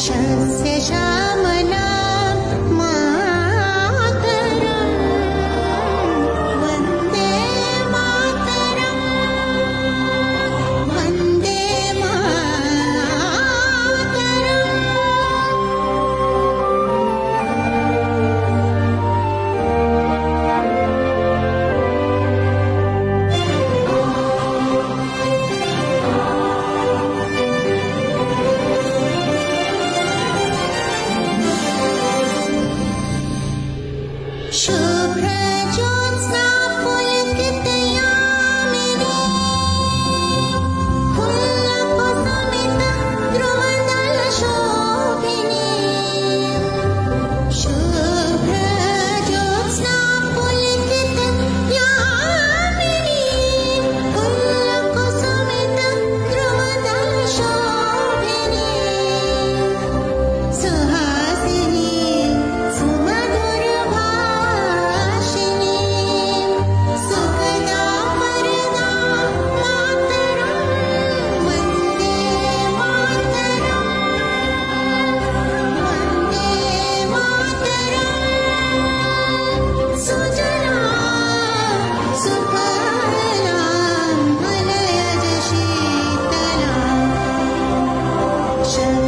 是写下。ocean